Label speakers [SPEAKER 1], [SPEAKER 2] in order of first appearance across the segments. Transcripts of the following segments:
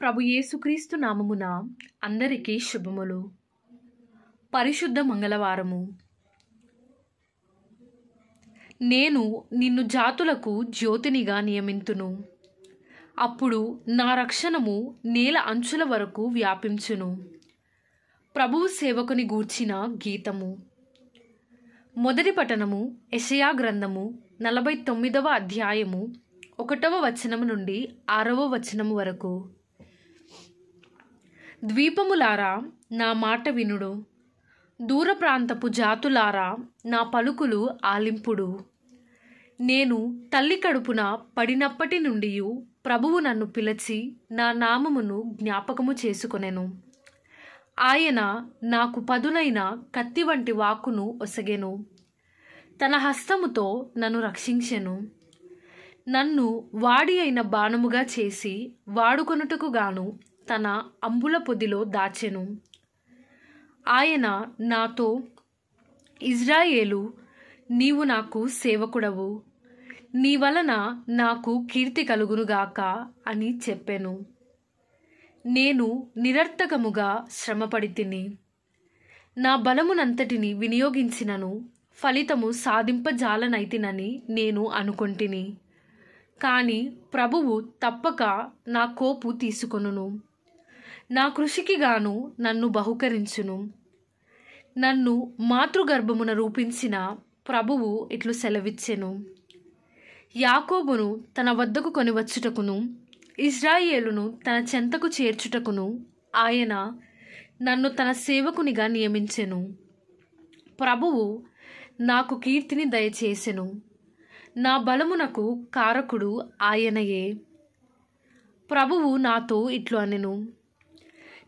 [SPEAKER 1] ప్రభు యేసుక్రీస్తు నామమున అందరికీ శుభములు. పరిశుద్ధ మంగళవారము. నేను నిన్ను జాతులకు జ్యోతినిగా నియమింతును. అప్పుడు నా రక్షణము నేల అంచుల వరకు వ్యాపించును. ప్రభువు సేవకుని గూర్చిన గీతము. మొదటి పఠనము యషయా గ్రంథము నలభై తొమ్మిదవ అధ్యాయము ఒకటవ వచనము నుండి ఆరవ వచనము వరకు. ద్వీపములారా నా మాట వినుడు. దూర ప్రాంతపు జాతులారా నా పలుకులు ఆలింపుడు. నేను తల్లి కడుపున పడినప్పటి నుండి ప్రభువు నన్ను పిలిచి నా నామమును జ్ఞాపకము చేసుకొనెను. ఆయన నాకు పదునైన కత్తి వంటి వాక్కును ఒసగెను. తన హస్తముతో నన్ను రక్షించెను. నన్ను వాడి అయిన బాణముగా చేసి వాడుకొనుటకు గాను తన అంబుల పొదిలో దాచెను. ఆయన నాతో ఇజ్రాయేలు నీవు నాకు సేవకుడవు. నీ వలన నాకు కీర్తి కలుగునుగాక అని చెప్పెను. నేను నిరర్థకముగా శ్రమపడి తిని నా బలమునంతటిని వినియోగించినను ఫలితము సాధింపజాలనైతినని నేను అనుకొంటిని. కానీ ప్రభువు తప్పక నా కోపు తీసుకొనును. నా కృషికి గాను నన్ను బహుకరించును. నన్ను మాతృగర్భమున రూపించిన ప్రభువు ఇట్లు సెలవిచ్చెను. యాకోబును తన వద్దకు కొనివచ్చుటకును ఇజ్రాయేలును తన చెంతకు చేర్చుటకును ఆయన నన్ను తన సేవకునిగా నియమించెను. ప్రభువు నాకు కీర్తిని దయచేసెను. నా బలమునకు కారకుడు ఆయనయే. ప్రభువు నాతో ఇట్లు అనెను.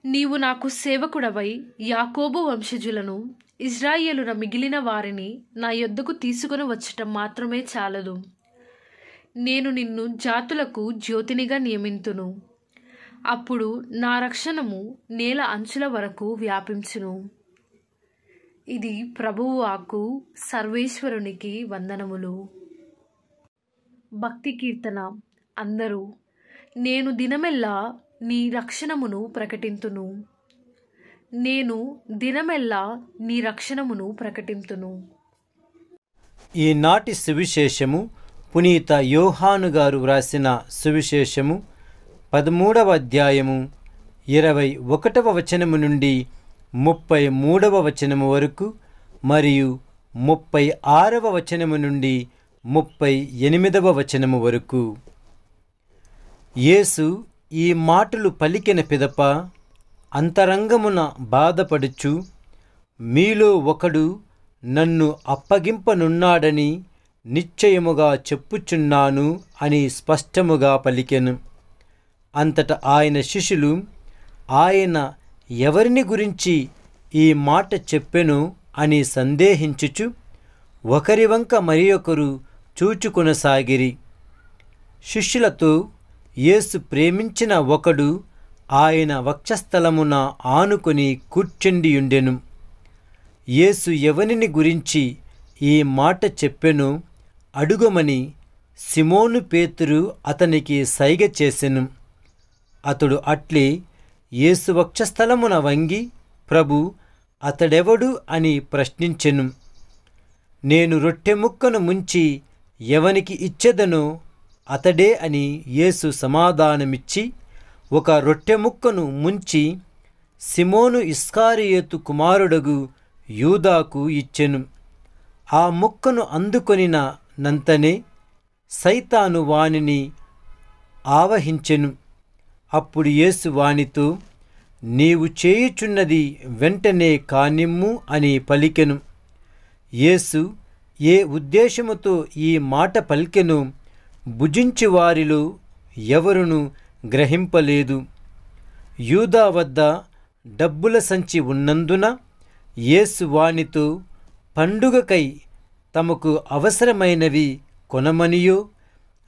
[SPEAKER 1] నీవు నాకు సేవకుడవై యాకోబు వంశజులను ఇజ్రాయేలున మిగిలిన వారిని నా యొద్దకు తీసుకుని వచ్చటం మాత్రమే చాలదు. నేను నిన్ను జాతులకు జ్యోతినిగా నియమింతును. అప్పుడు నా రక్షణము నేల అంచుల వరకు వ్యాపించును. ఇది ప్రభువు ఆకు సర్వేశ్వరునికి వందనములు. భక్తి కీర్తన అందరూ నేను దినమెల్లా నీ రక్షణమును ప్రకటింతును. నేను దినమెల్లా నీ రక్షణమును ప్రకటింతును.
[SPEAKER 2] ఈనాటి సువిశేషము పునీత యోహాను గారు వ్రాసిన సువిశేషము పదమూడవ అధ్యాయము ఇరవై ఒకటవ వచనము నుండి ముప్పై మూడవ వచనము వరకు మరియు ముప్పై ఆరవ వచనము నుండి ముప్పై ఎనిమిదవ వచనము వరకు. యేసు ఈ మాటలు పలికిన పిదప అంతరంగమున బాధపడుచు మీలో ఒకడు నన్ను అప్పగింపనున్నాడని నిశ్చయముగా చెప్పుచున్నాను అని స్పష్టముగా పలికెను. అంతట ఆయన శిష్యులు ఆయన ఎవరిని గురించి ఈ మాట చెప్పెను అని సందేహించుచు ఒకరి వంక మరి ఒకరు చూచుకొనసాగిరి. శిష్యులతో యేసు ప్రేమించిన ఒకడు ఆయన వక్షస్థలమున ఆనుకొని కూర్చుండియుండెను. యేసు ఎవనిని గురించి ఈ మాట చెప్పెను? అడుగమని సిమోను పేతురు అతనికి సైగ చేసెను. అతడు అట్లే యేసు వక్షస్థలమున వంగి ప్రభు అతడెవడు అని ప్రశ్నించెను. నేను రొట్టె ముక్కను ముంచి ఎవనికి ఇచ్చెదనో? అతడే అని యేసు సమాధానమిచ్చి ఒక రొట్టె ముక్కను ముంచి సిమోను ఇస్కారియేతు కుమారుడగు యూదాకు ఇచ్చెను. ఆ ముక్కను అందుకొనిన నంతనే సైతాను వానిని ఆవహించెను. అప్పుడు యేసు వానితో నీవు చేయుచున్నది వెంటనే కానిమ్ము అని పలికెను. యేసు ఏ ఉద్దేశముతో ఈ మాట పలికెను? భుజించి వారిలో ఎవరును గ్రహింపలేదు. యూదా వద్ద డబ్బుల సంచి ఉన్నందున యేసు వానితో పండుగకై తమకు అవసరమైనవి కొనమనియో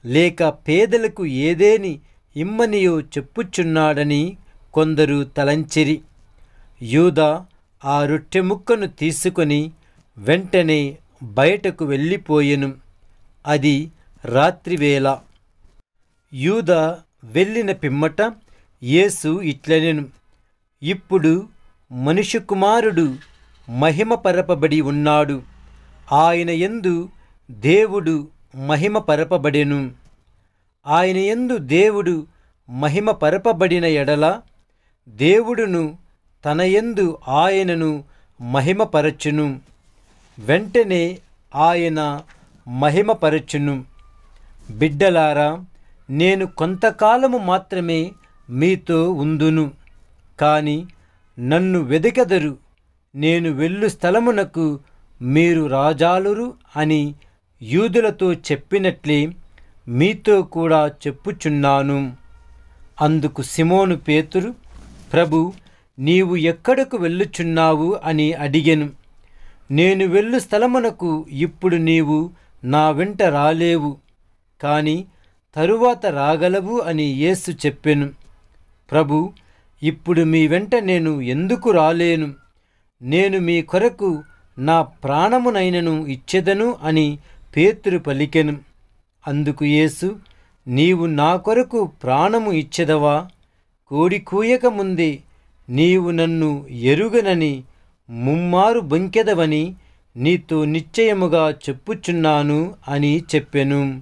[SPEAKER 2] లేక పేదలకు ఏదేని ఇమ్మనియో చెప్పుచున్నాడని కొందరు తలంచిరి. యూదా ఆ రొట్టె ముక్కను తీసుకొని వెంటనే బయటకు వెళ్ళిపోయెను. అది రాత్రివేళ యూద వెళ్ళిన పిమ్మట యేసు ఇట్లనెను ఇప్పుడు మనుష్య కుమారుడు మహిమపరపబడి ఉన్నాడు. ఆయన యందు దేవుడు మహిమపరపబడెను. ఆయన యందు దేవుడు మహిమపరపబడిన ఎడల దేవుడును తన ఎందు ఆయనను మహిమపరచును. వెంటనే ఆయన మహిమపరచును. బిడ్డలారా నేను కొంతకాలము మాత్రమే మీతో ఉందును కానీ నన్ను వెదకెదరు. నేను వెళ్ళు స్థలమునకు మీరు రాజాలురు అని యూదులతో చెప్పినట్లే మీతో కూడా చెప్పుచున్నాను. అందుకు సిమోను పేతురు ప్రభు నీవు ఎక్కడకు వెళ్ళుచున్నావు అని అడిగెను. నేను వెళ్ళు స్థలమునకు ఇప్పుడు నీవు నా వెంట రాలేవు. కానీ తరువాత రాగలవు అని యేసు చెప్పెను. ప్రభు ఇప్పుడు మీ వెంట నేను ఎందుకు రాలేను? నేను మీ కొరకు నా ప్రాణమునైనను ఇచ్చెదను అని పేతురు పలికెను. అందుకు యేసు నీవు నా కొరకు ప్రాణము ఇచ్చెదవా? కోడి కూయక ముందే నీవు నన్ను ఎరుగనని ముమ్మారు బొంకెదవని నీతో నిశ్చయముగా చెప్పుచున్నాను అని చెప్పెను.